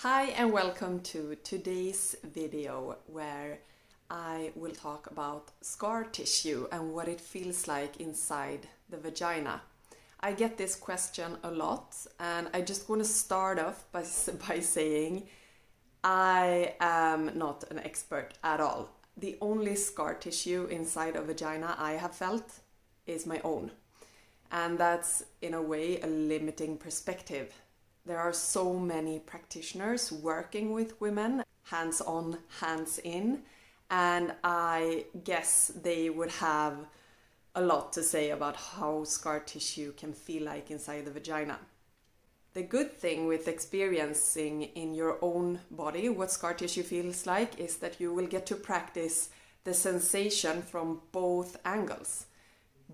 Hi and welcome to today's video where I will talk about scar tissue and what it feels like inside the vagina. I get this question a lot and I just want to start off by, by saying I am not an expert at all. The only scar tissue inside a vagina I have felt is my own. And that's in a way a limiting perspective there are so many practitioners working with women, hands on, hands in, and I guess they would have a lot to say about how scar tissue can feel like inside the vagina. The good thing with experiencing in your own body what scar tissue feels like is that you will get to practice the sensation from both angles,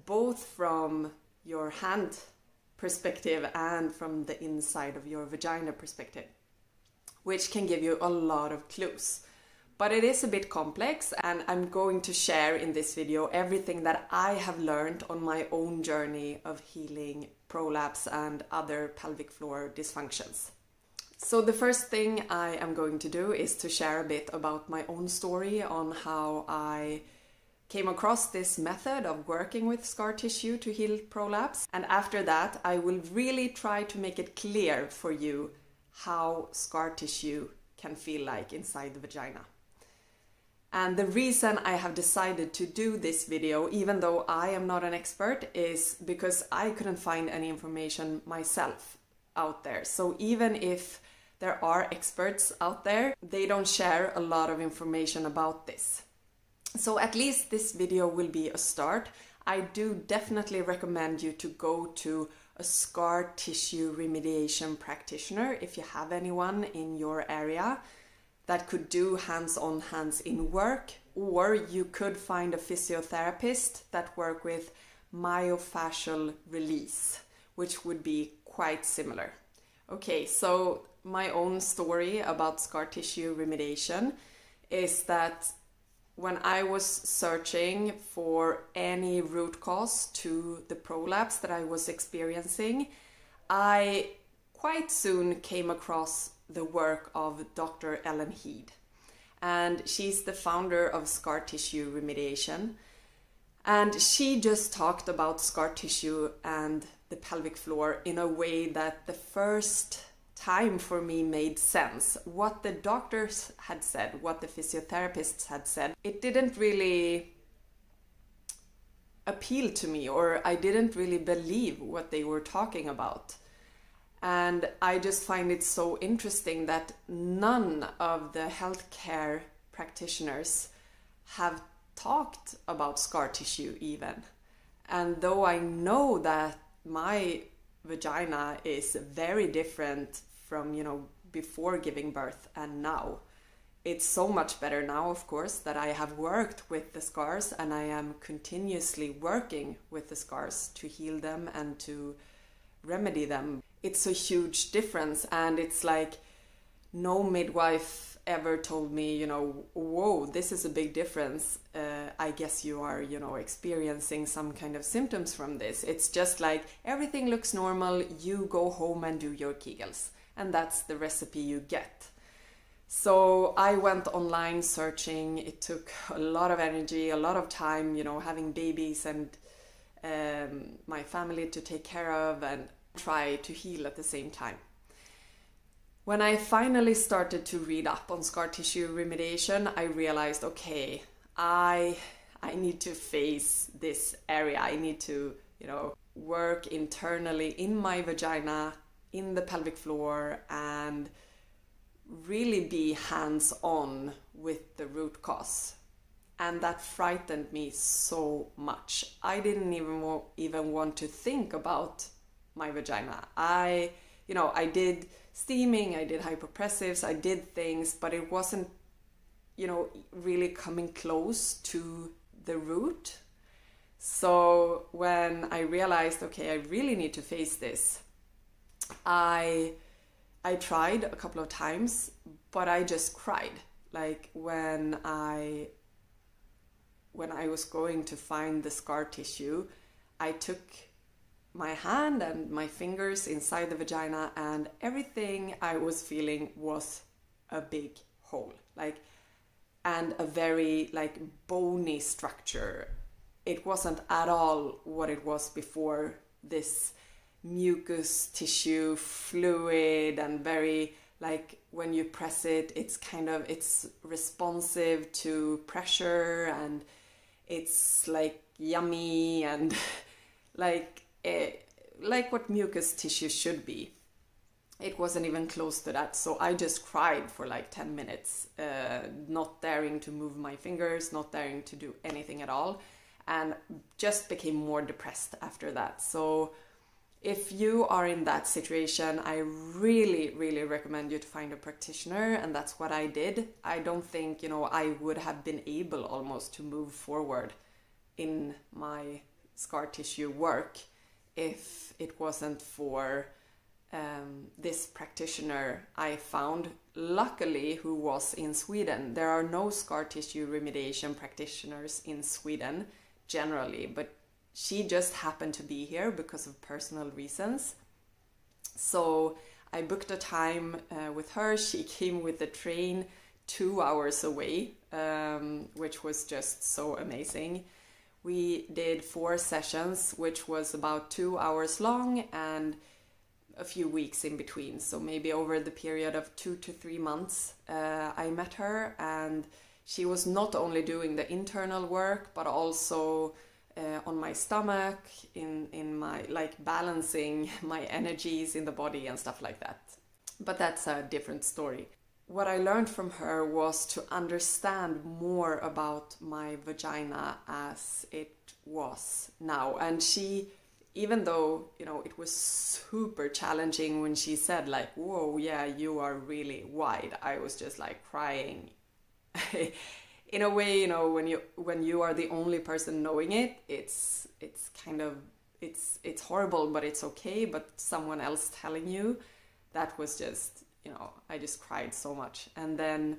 both from your hand perspective and from the inside of your vagina perspective, which can give you a lot of clues. But it is a bit complex, and I'm going to share in this video everything that I have learned on my own journey of healing prolapse and other pelvic floor dysfunctions. So, the first thing I am going to do is to share a bit about my own story on how I came across this method of working with scar tissue to heal prolapse. And after that, I will really try to make it clear for you how scar tissue can feel like inside the vagina. And the reason I have decided to do this video, even though I am not an expert, is because I couldn't find any information myself out there. So even if there are experts out there, they don't share a lot of information about this. So at least this video will be a start. I do definitely recommend you to go to a scar tissue remediation practitioner if you have anyone in your area that could do hands-on hands-in work or you could find a physiotherapist that work with myofascial release which would be quite similar. Okay, so my own story about scar tissue remediation is that when I was searching for any root cause to the prolapse that I was experiencing, I quite soon came across the work of Dr. Ellen Heed. And she's the founder of Scar Tissue Remediation. And she just talked about scar tissue and the pelvic floor in a way that the first time for me made sense. What the doctors had said, what the physiotherapists had said, it didn't really appeal to me, or I didn't really believe what they were talking about. And I just find it so interesting that none of the healthcare practitioners have talked about scar tissue, even. And though I know that my vagina is very different from you know before giving birth and now. It's so much better now of course that i have worked with the scars and i am continuously working with the scars to heal them and to remedy them. It's a huge difference and it's like no midwife ever told me you know whoa this is a big difference. Uh, i guess you are you know experiencing some kind of symptoms from this. It's just like everything looks normal. You go home and do your kegels and that's the recipe you get. So I went online searching. It took a lot of energy, a lot of time, you know, having babies and um, my family to take care of and try to heal at the same time. When I finally started to read up on scar tissue remediation, I realized, okay, I I need to face this area. I need to, you know, work internally in my vagina in the pelvic floor and really be hands on with the root cause. And that frightened me so much. I didn't even even want to think about my vagina. I, you know, I did steaming, I did hypopressives, I did things, but it wasn't, you know, really coming close to the root. So when I realized, okay, I really need to face this, I I tried a couple of times, but I just cried. Like when I when I was going to find the scar tissue, I took my hand and my fingers inside the vagina, and everything I was feeling was a big hole, like, and a very like bony structure. It wasn't at all what it was before this mucus tissue fluid and very like when you press it it's kind of it's responsive to pressure and it's like yummy and like eh, like what mucus tissue should be. It wasn't even close to that so i just cried for like 10 minutes uh, not daring to move my fingers not daring to do anything at all and just became more depressed after that. So if you are in that situation, I really, really recommend you to find a practitioner, and that's what I did. I don't think, you know, I would have been able almost to move forward in my scar tissue work if it wasn't for um, this practitioner I found, luckily, who was in Sweden. There are no scar tissue remediation practitioners in Sweden generally, but she just happened to be here because of personal reasons. So I booked a time uh, with her. She came with the train two hours away, um, which was just so amazing. We did four sessions, which was about two hours long and a few weeks in between. So maybe over the period of two to three months, uh, I met her, and she was not only doing the internal work but also uh, on my stomach, in in my like balancing my energies in the body and stuff like that. But that's a different story. What I learned from her was to understand more about my vagina as it was now, and she. Even though you know it was super challenging when she said like, "Whoa, yeah, you are really wide," I was just like crying in a way, you know, when you when you are the only person knowing it, it's it's kind of it's it's horrible, but it's okay. But someone else telling you, that was just you know, I just cried so much. And then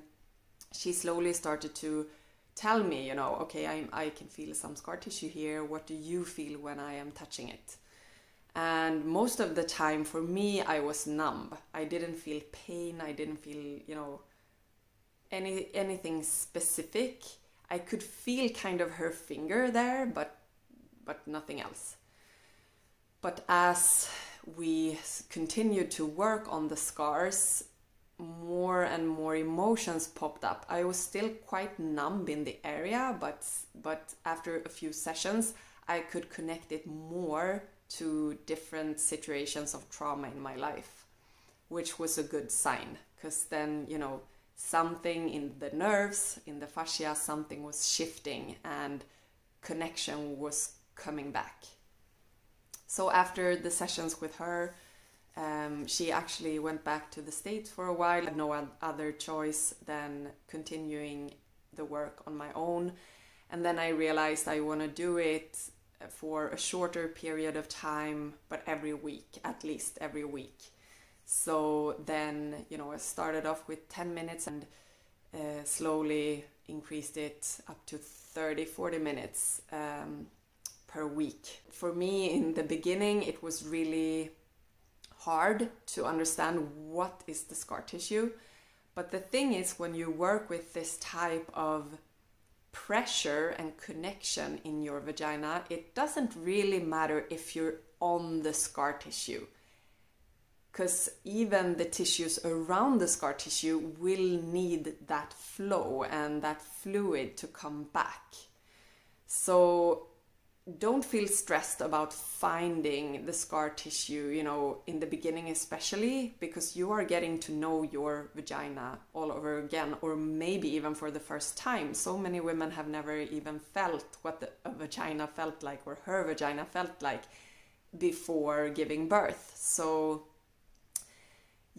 she slowly started to tell me, you know, okay, I I can feel some scar tissue here. What do you feel when I am touching it? And most of the time, for me, I was numb. I didn't feel pain. I didn't feel, you know any anything specific. I could feel kind of her finger there, but but nothing else. But as we continued to work on the scars, more and more emotions popped up. I was still quite numb in the area, but but after a few sessions, I could connect it more to different situations of trauma in my life, which was a good sign because then, you know, something in the nerves, in the fascia, something was shifting and connection was coming back. So after the sessions with her, um, she actually went back to the States for a while. Had no other choice than continuing the work on my own. And then I realized I want to do it for a shorter period of time, but every week, at least every week. So then, you know, I started off with 10 minutes and uh, slowly increased it up to 30, 40 minutes um, per week. For me, in the beginning, it was really hard to understand what is the scar tissue. But the thing is, when you work with this type of pressure and connection in your vagina, it doesn't really matter if you're on the scar tissue because even the tissues around the scar tissue will need that flow and that fluid to come back. So don't feel stressed about finding the scar tissue, you know, in the beginning, especially because you are getting to know your vagina all over again, or maybe even for the first time. So many women have never even felt what the, a vagina felt like or her vagina felt like before giving birth. So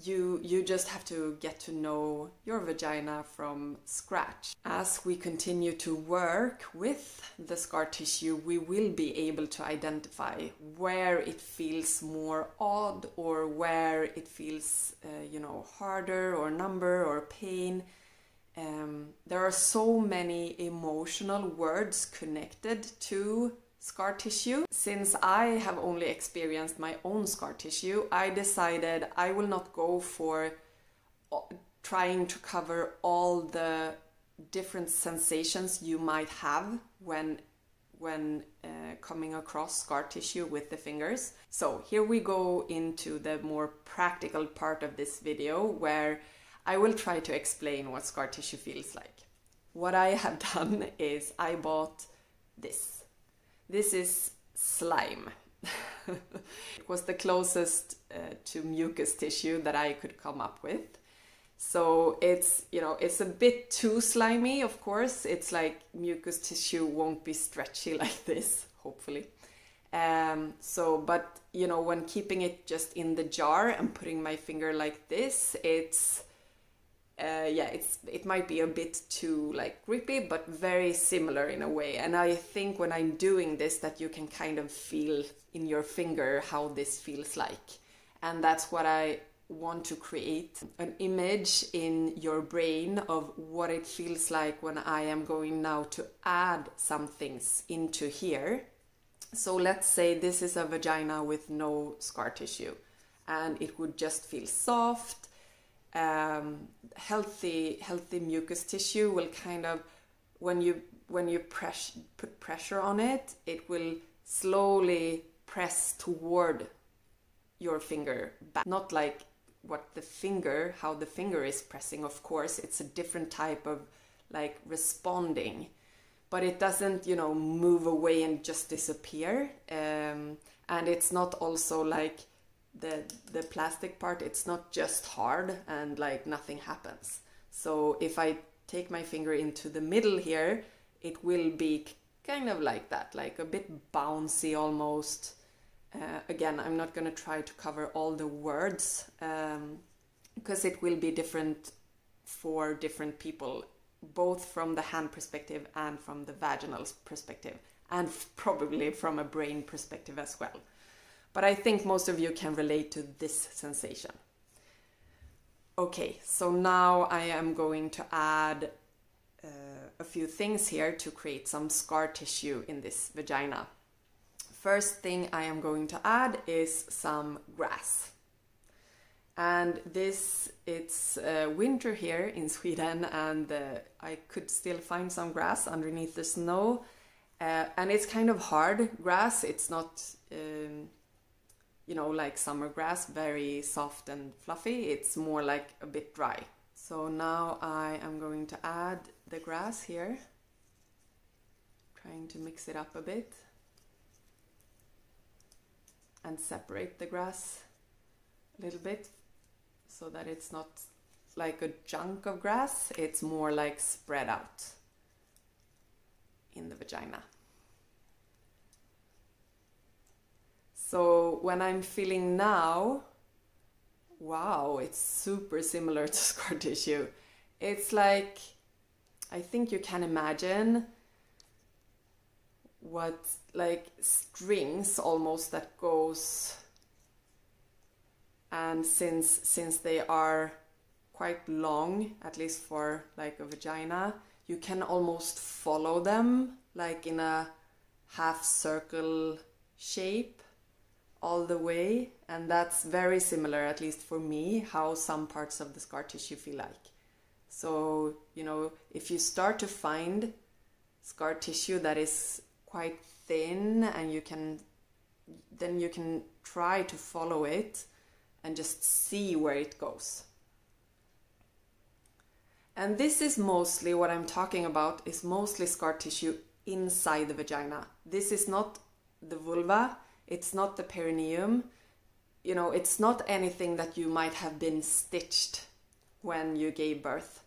you you just have to get to know your vagina from scratch. As we continue to work with the scar tissue we will be able to identify where it feels more odd or where it feels uh, you know harder or number or pain. Um, there are so many emotional words connected to scar tissue. Since I have only experienced my own scar tissue, I decided I will not go for uh, trying to cover all the different sensations you might have when when uh, coming across scar tissue with the fingers. So here we go into the more practical part of this video where I will try to explain what scar tissue feels like. What I have done is I bought this. This is slime. it was the closest uh, to mucus tissue that I could come up with. So it's, you know, it's a bit too slimy, of course. It's like mucus tissue won't be stretchy like this, hopefully. Um, so, but, you know, when keeping it just in the jar and putting my finger like this, it's, uh, yeah, it's it might be a bit too like grippy, but very similar in a way. And I think when I'm doing this, that you can kind of feel in your finger how this feels like, and that's what I want to create an image in your brain of what it feels like when I am going now to add some things into here. So let's say this is a vagina with no scar tissue and it would just feel soft. Um, healthy healthy mucus tissue will kind of when you when you press put pressure on it, it will slowly press toward your finger back. Not like what the finger, how the finger is pressing, of course, it's a different type of like responding. But it doesn't, you know, move away and just disappear. Um, and it's not also like the the plastic part. It's not just hard and like nothing happens. So if I take my finger into the middle here, it will be kind of like that, like a bit bouncy almost. Uh, again, I'm not going to try to cover all the words um, because it will be different for different people, both from the hand perspective and from the vaginal perspective, and probably from a brain perspective as well. But I think most of you can relate to this sensation. Okay, so now I am going to add uh, a few things here to create some scar tissue in this vagina first thing I am going to add is some grass. And this, it's uh, winter here in Sweden, and uh, I could still find some grass underneath the snow. Uh, and it's kind of hard grass, it's not, um, you know, like summer grass, very soft and fluffy. It's more like a bit dry. So now I am going to add the grass here, trying to mix it up a bit and separate the grass a little bit so that it's not like a chunk of grass, it's more like spread out in the vagina. So when I'm feeling now, wow, it's super similar to scar tissue. It's like, I think you can imagine what like strings almost that goes and since since they are quite long at least for like a vagina you can almost follow them like in a half circle shape all the way and that's very similar at least for me how some parts of the scar tissue feel like so you know if you start to find scar tissue that is quite thin and you can then you can try to follow it and just see where it goes. And this is mostly what I'm talking about is mostly scar tissue inside the vagina. This is not the vulva, it's not the perineum. You know, it's not anything that you might have been stitched when you gave birth.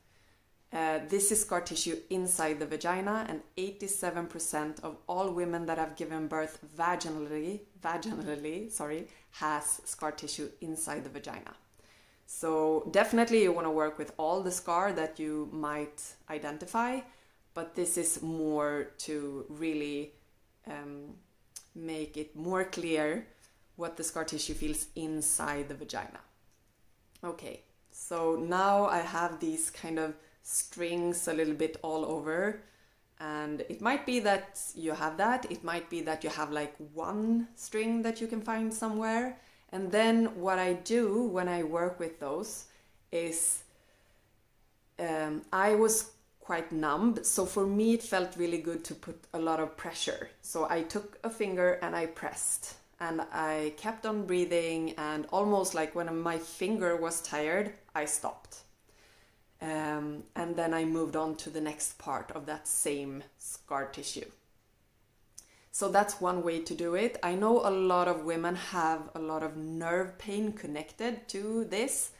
Uh, this is scar tissue inside the vagina, and 87% of all women that have given birth vaginally, vaginally, sorry, has scar tissue inside the vagina. So definitely you want to work with all the scar that you might identify, but this is more to really um, make it more clear what the scar tissue feels inside the vagina. Okay, so now I have these kind of strings a little bit all over And it might be that you have that, it might be that you have like one string that you can find somewhere. And then what I do when I work with those is um, I was quite numb, so for me it felt really good to put a lot of pressure. So I took a finger and I pressed, and I kept on breathing, and almost like when my finger was tired, I stopped. Um, and then I moved on to the next part of that same scar tissue. So that's one way to do it. I know a lot of women have a lot of nerve pain connected to this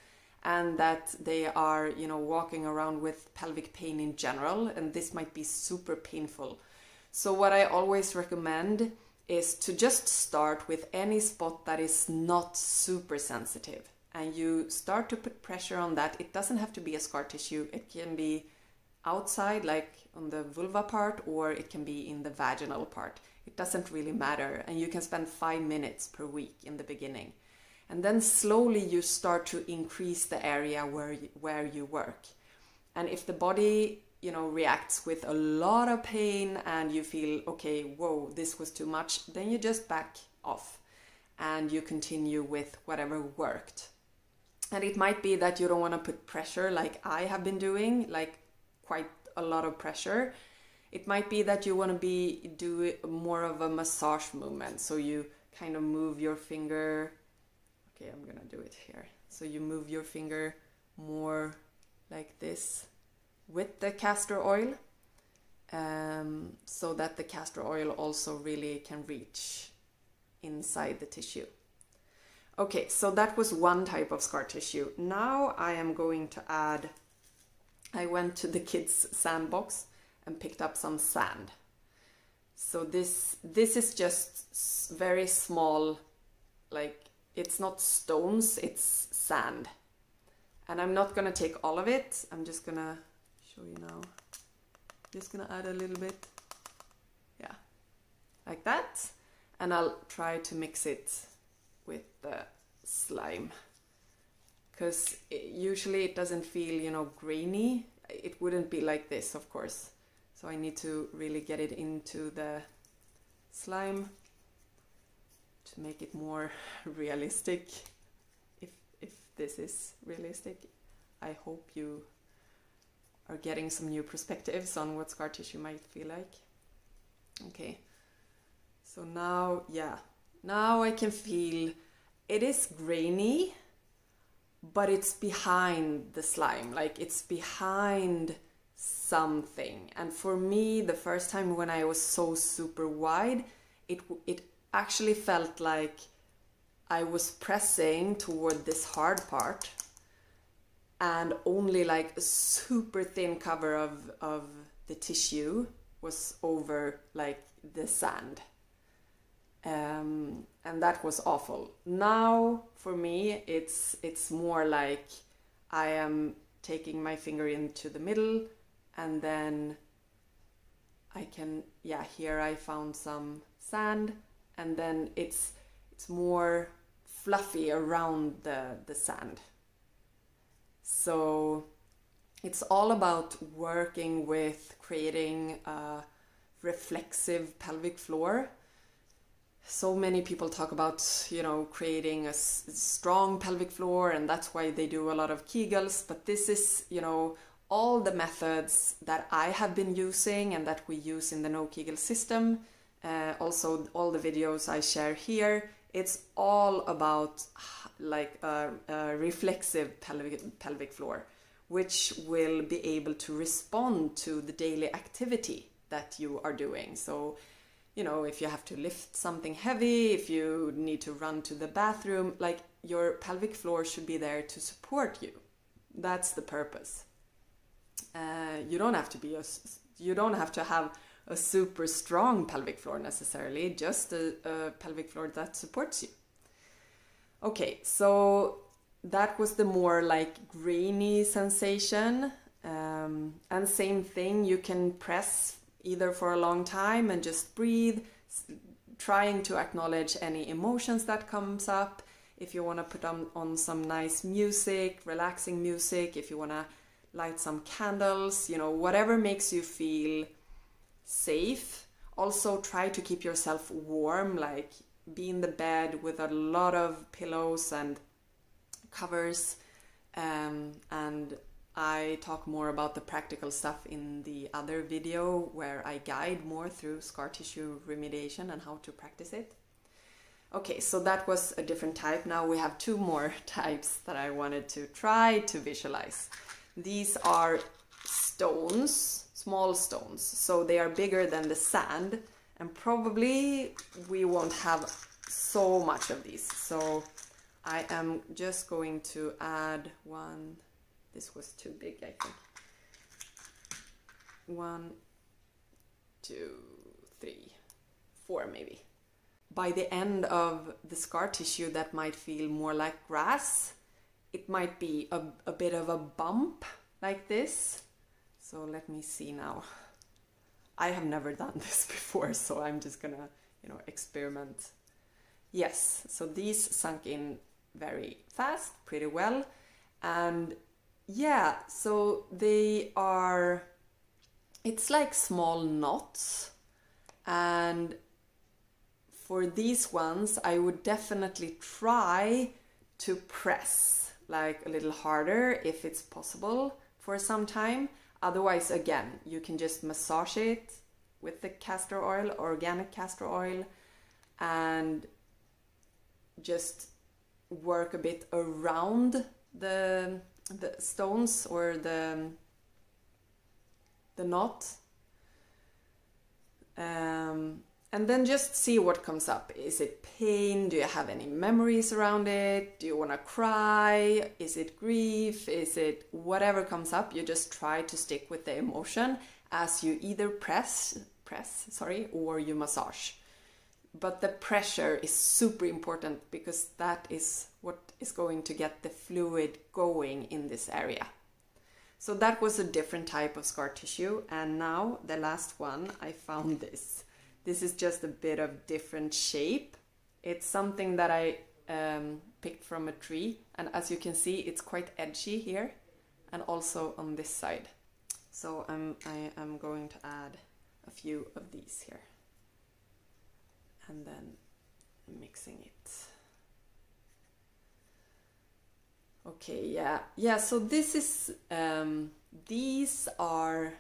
and that they are, you know, walking around with pelvic pain in general and this might be super painful. So what I always recommend is to just start with any spot that is not super sensitive and you start to put pressure on that. It doesn't have to be a scar tissue. It can be outside like on the vulva part or it can be in the vaginal part. It doesn't really matter and you can spend 5 minutes per week in the beginning. And then slowly you start to increase the area where you, where you work. And if the body you know reacts with a lot of pain and you feel okay whoa this was too much then you just back off and you continue with whatever worked. And it might be that you don't want to put pressure like i have been doing like quite a lot of pressure. It might be that you want to be do more of a massage movement. So you kind of move your finger okay i'm gonna do it here so you move your finger more like this with the castor oil um, so that the castor oil also really can reach inside the tissue. Okay, so that was one type of scar tissue. Now I am going to add, I went to the kids' sandbox and picked up some sand. So this this is just very small, like it's not stones, it's sand. And I'm not gonna take all of it. I'm just gonna show you now. Just gonna add a little bit, yeah, like that. And I'll try to mix it with the slime because usually it doesn't feel, you know, grainy. It wouldn't be like this, of course. So I need to really get it into the slime make it more realistic. If, if this is realistic, I hope you are getting some new perspectives on what scar tissue might feel like. Okay, so now, yeah, now I can feel it is grainy, but it's behind the slime, like it's behind something. And for me, the first time when I was so super wide, it it actually felt like I was pressing toward this hard part and only like a super thin cover of of the tissue was over like the sand. Um, and that was awful. Now for me it's it's more like i am taking my finger into the middle and then i can yeah here i found some sand and then it's it's more fluffy around the the sand so it's all about working with creating a reflexive pelvic floor. So many people talk about, you know, creating a strong pelvic floor, and that's why they do a lot of Kegels. But this is, you know, all the methods that I have been using and that we use in the No Kegel system. Uh, also, all the videos I share here it's all about like a, a reflexive pelvic, pelvic floor which will be able to respond to the daily activity that you are doing. So you know if you have to lift something heavy if you need to run to the bathroom like your pelvic floor should be there to support you. That's the purpose. Uh, you don't have to be a you don't have to have a super strong pelvic floor necessarily, just a, a pelvic floor that supports you. Okay, so that was the more like grainy sensation. Um, and same thing, you can press either for a long time and just breathe, trying to acknowledge any emotions that comes up. If you want to put on, on some nice music, relaxing music, if you want to light some candles, you know, whatever makes you feel safe. Also, try to keep yourself warm, like be in the bed with a lot of pillows and covers. Um, and I talk more about the practical stuff in the other video where I guide more through scar tissue remediation and how to practice it. Okay, so that was a different type. Now we have two more types that I wanted to try to visualize. These are stones, small stones, so they are bigger than the sand and probably we won't have so much of these. So I am just going to add one, this was too big I think. One, two, three, four maybe by the end of the scar tissue that might feel more like grass. It might be a, a bit of a bump like this. So let me see now. I have never done this before, so I'm just gonna, you know, experiment. Yes, so these sunk in very fast, pretty well. And yeah, so they are, it's like small knots. And for these ones, I would definitely try to press like a little harder if it's possible for some time. Otherwise, again, you can just massage it with the castor oil, organic castor oil, and just work a bit around the the stones or the the knot. Um, and then just see what comes up. Is it pain? Do you have any memories around it? Do you want to cry? Is it grief? Is it whatever comes up? You just try to stick with the emotion as you either press, press, sorry, or you massage. But the pressure is super important because that is what is going to get the fluid going in this area. So that was a different type of scar tissue. And now the last one, I found this. This is just a bit of different shape. It's something that I um, picked from a tree and as you can see it's quite edgy here and also on this side. So I'm, I am going to add a few of these here and then mixing it. Okay, yeah, yeah, so this is, um, these are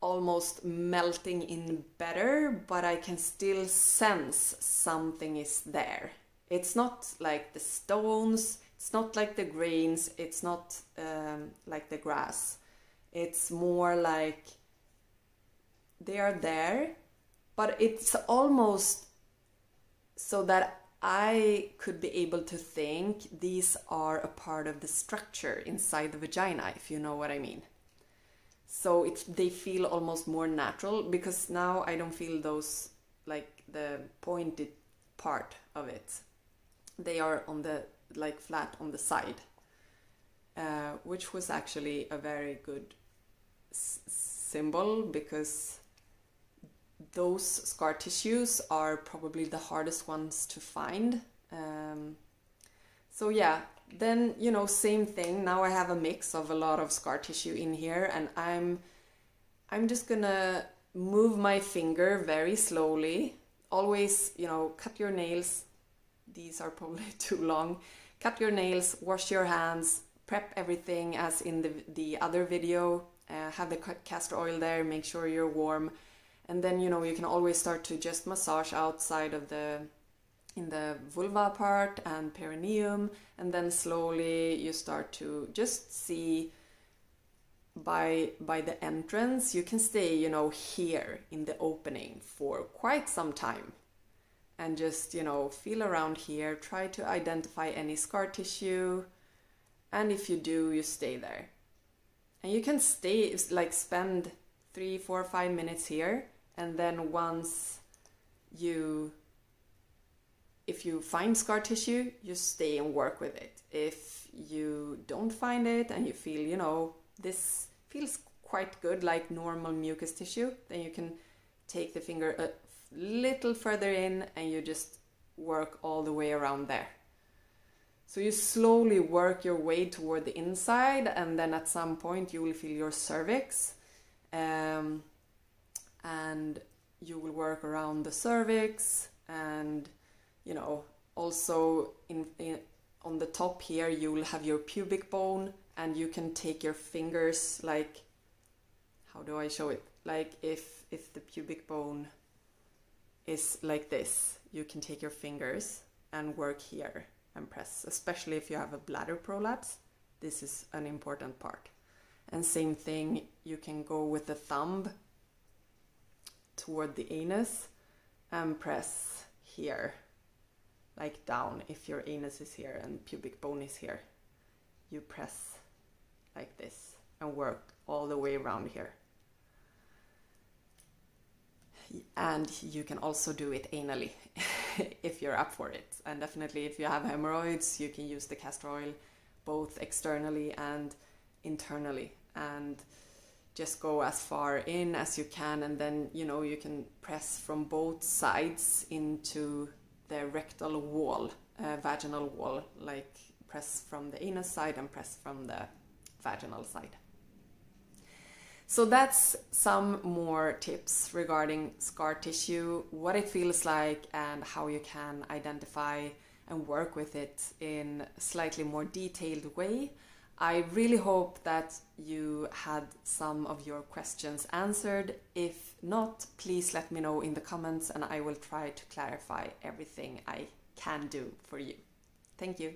almost melting in better, but I can still sense something is there. It's not like the stones, it's not like the grains, it's not um, like the grass. It's more like they are there, but it's almost so that I could be able to think these are a part of the structure inside the vagina, if you know what I mean so it's they feel almost more natural because now I don't feel those like the pointed part of it. They are on the like flat on the side, uh, which was actually a very good symbol because those scar tissues are probably the hardest ones to find. Um, so yeah, then you know same thing. Now i have a mix of a lot of scar tissue in here and i'm i'm just gonna move my finger very slowly. Always you know cut your nails. These are probably too long. Cut your nails wash your hands prep everything as in the, the other video. Uh, have the castor oil there make sure you're warm. And then you know you can always start to just massage outside of the in the vulva part and perineum and then slowly you start to just see by by the entrance you can stay you know here in the opening for quite some time. And just you know feel around here try to identify any scar tissue and if you do you stay there. And you can stay like spend three four five minutes here and then once you if you find scar tissue, you stay and work with it. If you don't find it and you feel, you know, this feels quite good like normal mucus tissue, then you can take the finger a little further in and you just work all the way around there. So you slowly work your way toward the inside and then at some point you will feel your cervix Um, and you will work around the cervix and you know also in, in on the top here you will have your pubic bone and you can take your fingers like how do I show it? Like if if the pubic bone is like this you can take your fingers and work here and press. Especially if you have a bladder prolapse this is an important part. And same thing you can go with the thumb toward the anus and press here like down if your anus is here and pubic bone is here. You press like this and work all the way around here. And you can also do it anally if you're up for it. And definitely if you have hemorrhoids you can use the castor oil both externally and internally. And just go as far in as you can and then you know you can press from both sides into the rectal wall uh, vaginal wall like press from the anus side and press from the vaginal side so that's some more tips regarding scar tissue what it feels like and how you can identify and work with it in a slightly more detailed way I really hope that you had some of your questions answered. If not, please let me know in the comments and I will try to clarify everything I can do for you. Thank you.